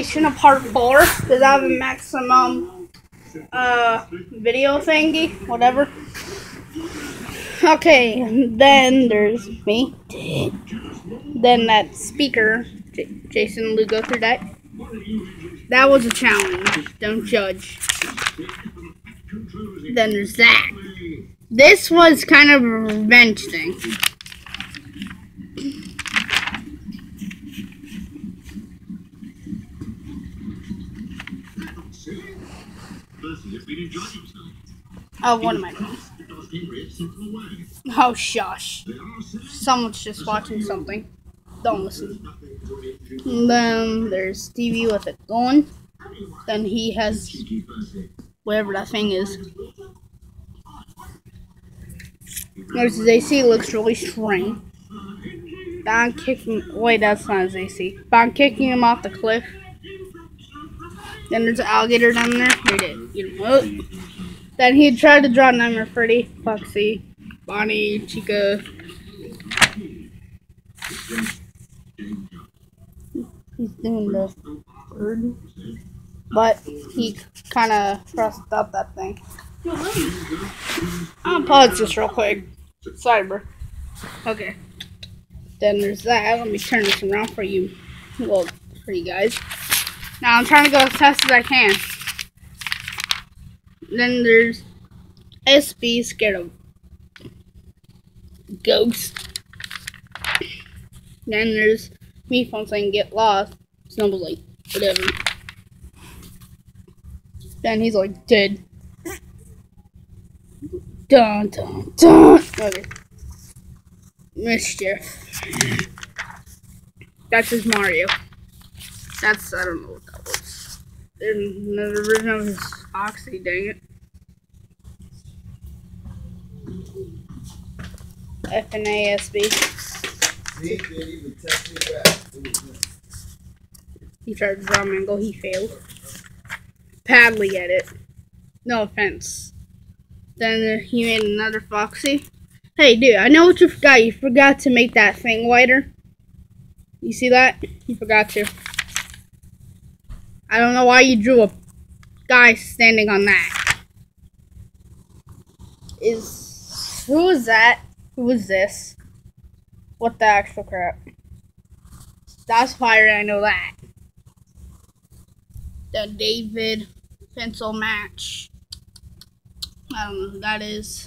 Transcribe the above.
of part four because I have a maximum uh video thingy, whatever. Okay, then there's me. Then that speaker, J- Jason Lugo through that. That was a challenge. Don't judge. Then there's that. This was kind of a revenge thing. Oh, what am I? Oh, shush. Someone's just watching something. Don't listen. And then there's Stevie with it going. Then he has whatever that thing is. There's AC looks really strange. But I'm kicking. Wait, that's not his. But I'm kicking him off the cliff. Then there's an alligator down there. He did. You know what? Then he tried to draw Nightmare Freddy, Foxy, Bonnie, Chica. He's doing the bird. But he kind of crossed up that thing. I'll pause this real quick. Cyber. Okay. Then there's that. Let me turn this around for you. Well, for you guys. Now I'm trying to go as fast as I can. Then there's SB scared of ghosts. Then there's me phone saying get lost. Snowball's like, whatever. Then he's like dead. Dun dun dun. Okay. Mischief. That's his Mario. That's I don't know what that was. And the original is Foxy, dang it. F and A S B. See, didn't even text me back. It was him. He tried to draw Mangle, he failed. Badly at it. No offense. Then he made another Foxy. Hey, dude, I know what you forgot. You forgot to make that thing wider. You see that? You forgot to. I don't know why you drew a guy standing on that. Is who is that? Who is this? What the actual crap? That's fire. I know that. The David pencil match. I don't know who that is.